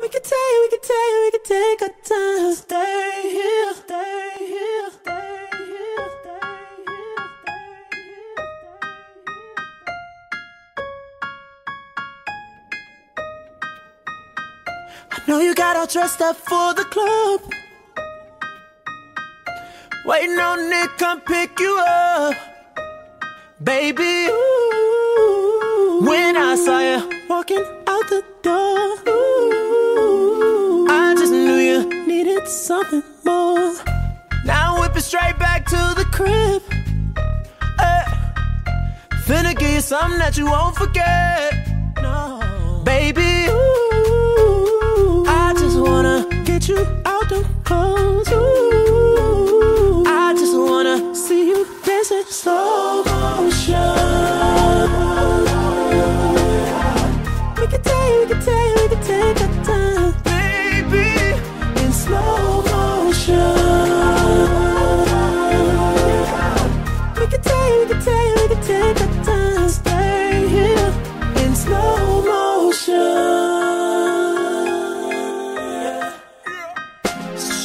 We could take, we could take, we could take our time. Stay here, stay here, stay here, stay here, stay here, I know you got all dressed up for the club. Waiting on Nick, come pick you up. Baby, ooh, when I saw you walking out the door, something more. Now I'm whipping straight back to the crib. Hey, finna give you something that you won't forget.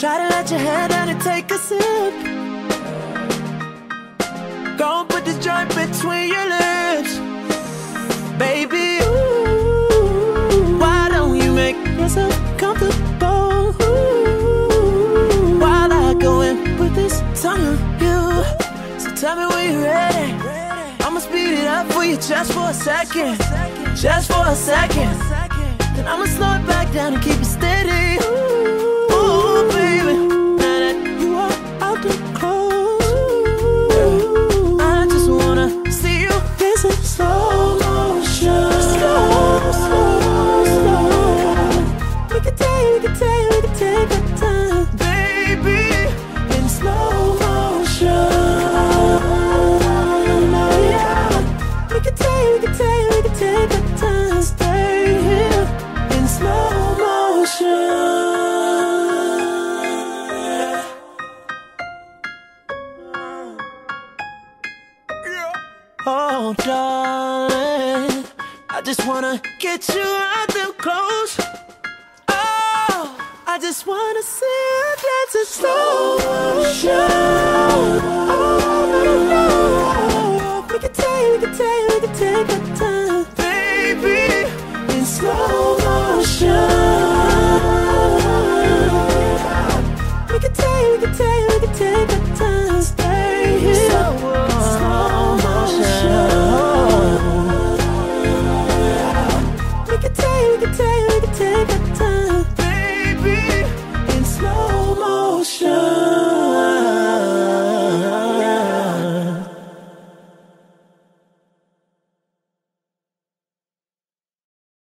Try to let your head down and take a sip. Go and put this joint between your lips. Baby, ooh, why don't you make yourself comfortable? Ooh, while I go and put this tongue on you. So tell me when you're ready. I'ma speed it up for you just for a second. Just for a second. Then I'ma slow it back down and keep it steady. Ooh, Oh, darling, I just wanna get you out them clothes. Oh, I just wanna see you dancing slow motion. Oh. We can take, we can take, we can take our time, baby, in slow motion. We can take, we can take, we can take our time.